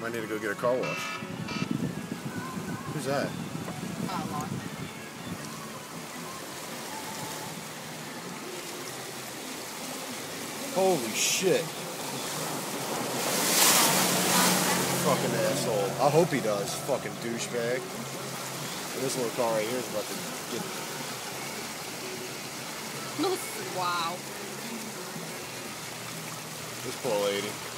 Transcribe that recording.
Might need to go get a car wash. Who's that? Holy shit. Fucking asshole. I hope he does. Fucking douchebag. This little car right here is about to get. wow. This poor lady.